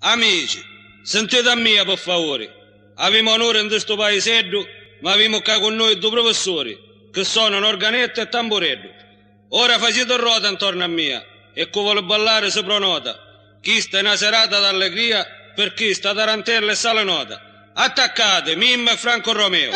Amici, sentite a mia per favore. Avemo onore in questo paesello, ma avemo qua con noi due professori, che sono un organetto e tambureddo. Ora facete ruota intorno a mia, e chi vuole ballare sopra pronota. Chi sta in una serata d'allegria, per chi sta tarantella e sale nota. Attaccate, Mimma e Franco Romeo.